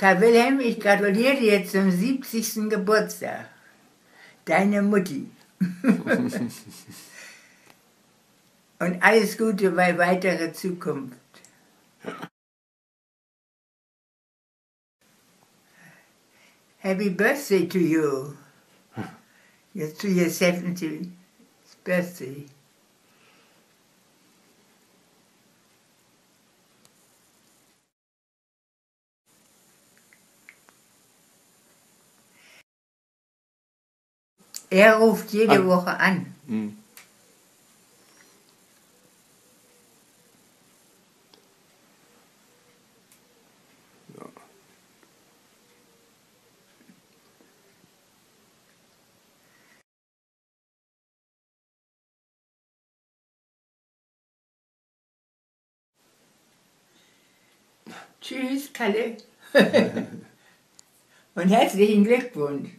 Karl Wilhelm, ich gratuliere dir zum 70. Geburtstag. Deine Mutti. Und alles Gute bei weiterer Zukunft. Happy birthday to you. Yes, to your 70th birthday. Er ruft jede An. Woche an. Hm. Ja. Tschüss, Kalle. Und herzlichen Glückwunsch.